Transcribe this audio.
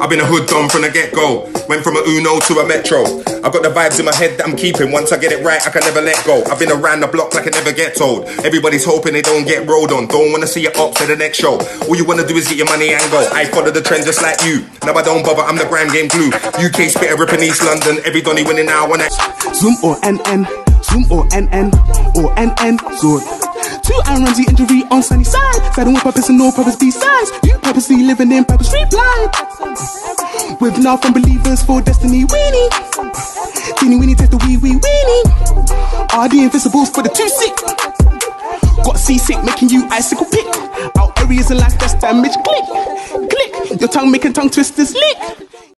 I've been a hood dom from the get go. Went from a Uno to a Metro. I've got the vibes in my head that I'm keeping. Once I get it right, I can never let go. I've been around the block like I never get told. Everybody's hoping they don't get rolled on. Don't wanna see your up to the next show. All you wanna do is get your money and go. I follow the trend just like you. Now I don't bother, I'm the grand game glue. UK spitter ripping East London. Every Donny winning now. Wanna Zoom or NN, Zoom or NN, or NN, good. Two Aaron Ramsey injury on sunny side. Said with purpose and no purpose besides. You purposely living in purpose street blind. With now from believers for destiny weenie. Teeny weenie test the wee wee weenie. Are the invisibles for the two sick? Got seasick making you icicle pick. Out areas of life that's damage. Click, click. Your tongue making tongue twisters lick.